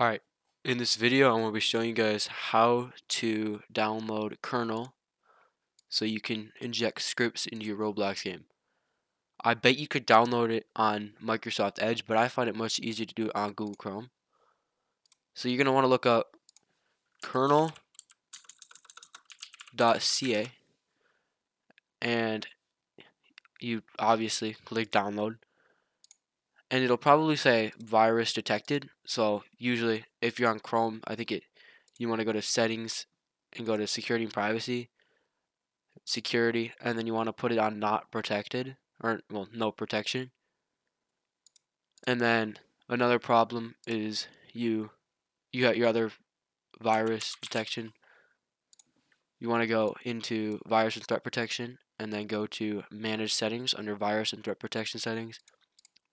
Alright, in this video I'm going to be showing you guys how to download KRNL so you can inject scripts into your Roblox game. I bet you could download it on Microsoft Edge, but I find it much easier to do it on Google Chrome. So you're going to want to look up krnl.ca and you obviously click download and it'll probably say virus detected. So usually if you're on Chrome, I think it you want to go to settings and go to security and privacy, security, and then you want to put it on not protected or well, no protection. And then another problem is you you got your other virus detection. You want to go into virus and threat protection and then go to manage settings under virus and threat protection settings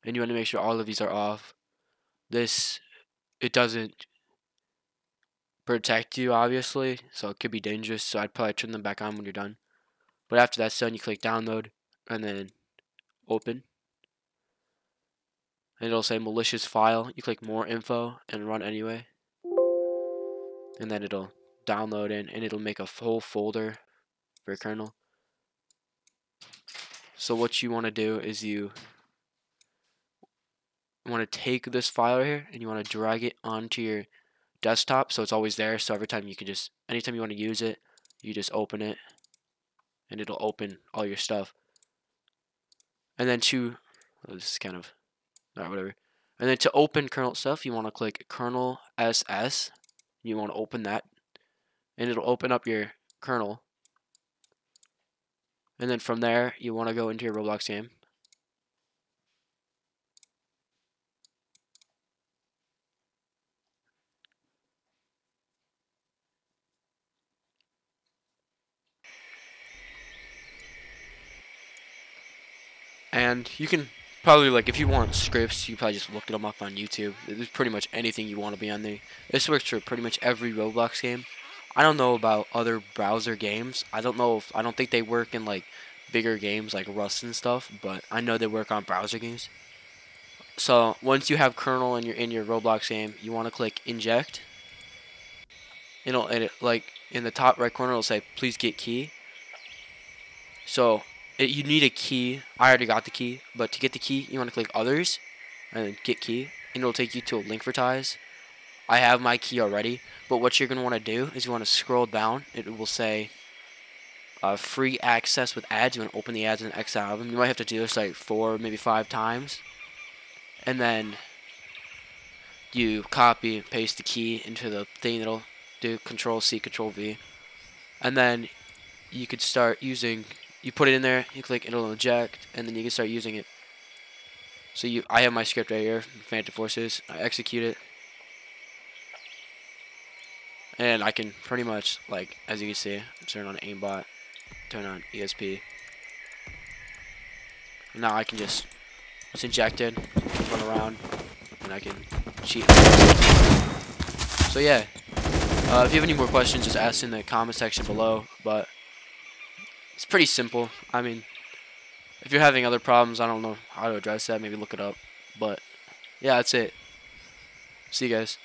and you want to make sure all of these are off. This, it doesn't protect you, obviously, so it could be dangerous, so I'd probably turn them back on when you're done. But after that's done, you click download, and then open. And it'll say malicious file. You click more info and run anyway. And then it'll download in, and it'll make a whole folder for KRNL. So what you want to do is you you want to take this file here and you want to drag it onto your desktop so it's always there so every time you can just anytime you want to use it you just open it and it'll open all your stuff. And then to oh, this is kind of not whatever. And then to open KRNL stuff you want to click KRNL ss you want to open that and it'll open up your KRNL. And then from there you want to go into your roblox game And you can probably, like, if you want scripts, you probably just look them up on YouTube. There's pretty much anything you want to be on there. This works for pretty much every Roblox game. I don't know about other browser games. I don't know if, I don't think they work in, like, bigger games like Rust and stuff, but I know they work on browser games. So, once you have KRNL and you're in your Roblox game, you want to click inject. It'll, it, like, in the top right corner, it'll say, please get key. So, you need a key. I already got the key, but to get the key, you want to click others and then get key, and it'll take you to a Linkvertise. I have my key already, but what you're going to want to do is you want to scroll down. It will say uh, free access with ads. You want to open the ads and exit out of them. You might have to do this like four, maybe five times. And then you copy and paste the key into the thing that'll do Control C, Control V. And then you could start using you put it in there, you click it'll eject, and then you can start using it. So you, I have my script right here, Phantom Forces. I execute it, and I can pretty much, like, as you can see, turn on aimbot, turn on ESP. now I can just, it's injected, run around, and I can cheat. So yeah, uh, if you have any more questions, just ask in the comment section below. But it's pretty simple. I mean, if you're having other problems, I don't know how to address that. Maybe look it up. But, yeah, that's it. See you guys.